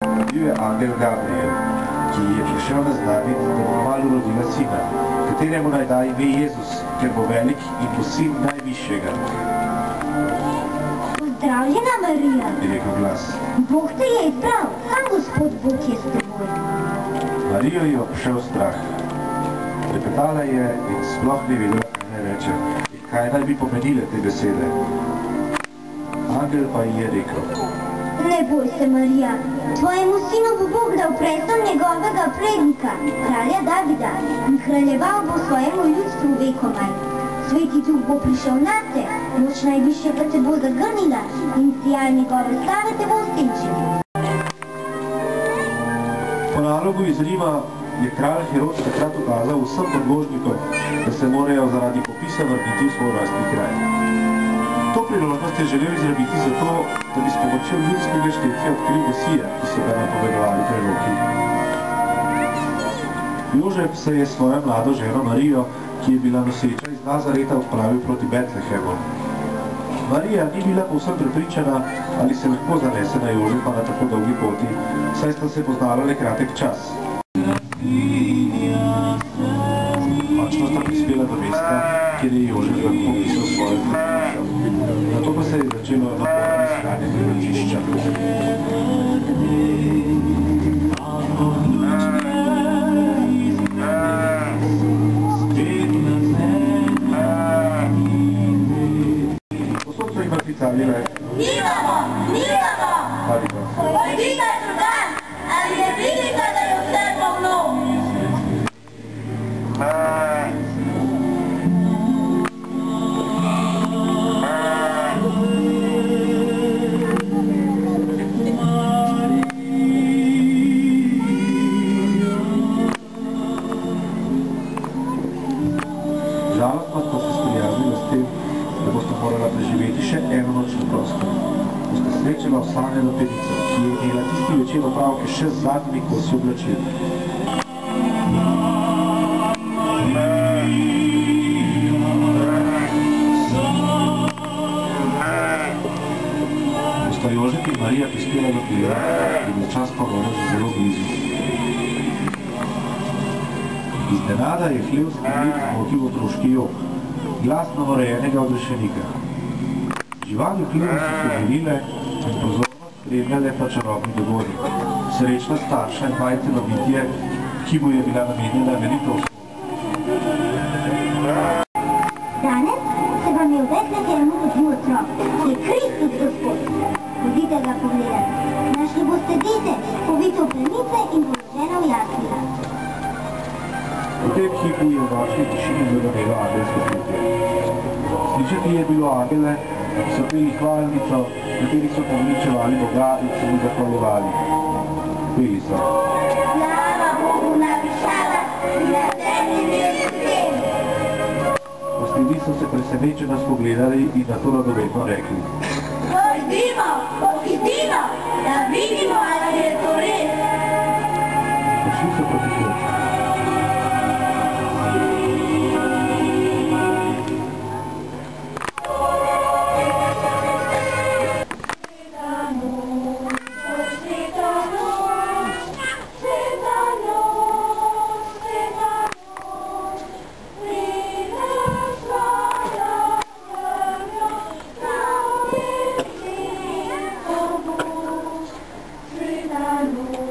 Bil je angel Gabriel, ki je prišel na znamenje, da bo malo rodila sina, kateremu naj da ime Jezus, ker bo velik in bo sin najvišjega, Pozdravljena, Marija. je rekel glas. Bog te je izbral. Sam Gospod Bog je s teboj. Marijo je obšel strah. Repetala je in sploh ni vedela, kaj naj reče in kaj naj bi pomenile te besede. Angel pa ji je rekel, Ne boj se, Marija. Tvojemu sinu bo Bog dal prestol njegovega prednika, kralja Davida, in kraljeval bo svojemu ljudstvu vekomaj. Sveti duh bo prišel na te, moč najvišje pa te bo zagrnila in sijaj njegove slave te bo usenčil. Po nalogu iz Rima je kralj Herod takrat ukazal vsem podložnikom, da se morajo zaradi popisa vrniti v svoj rojstni kraj. To priložnost je želel izrabiti zato, da bi s pomočjo ljudskega štetja odkril Mesija, ki so ga napovedovali preroki. Jožef se je svojo mlado ženo Marijo, ki je bila noseča iz Nazareta, odpravil proti Betlehemu. Marija ni bila povsem prepričana, ali se lahko zanese na Jožefa na tako dolgi poti, saj sta se poznala le kratek čas. Končno sta prispela do mesta, kjer je Jožef lahko pisal svojo pripričal. 男性の注文のミスが実施者さん、未来。ニーナも、ニーナも。あります。Tem, da boste morala preživeti še eno noč na prostem. Boste srečala osamljeno penico, ki je imela tisti večer opravke še z zadnjimi kosi oblačil. Bosta Jožef in Marija prispela do Pira in je čas pogona že zelo blizu. Iznenada je hlevski lik motil otroški jok, glas novorojenega odrešenika. Živali v hlevu so se govorile in pozornost spremljale pa čarobni dogodek. Srečna starša in majceno bitje, ki mu je bila namenjena velika usluga. V tem hipu je v nočni tišini zagonelo angelsko petje. Slišati je bilo angele, ki so peli hvalnico, kateri so poveličevali Boga in se mu zahvaljevali. Peli so. Slava Bogu na višavah in na zemlji mir ljudem. Posledi so se presenečeno spogledali in na to radovedno rekli. 나무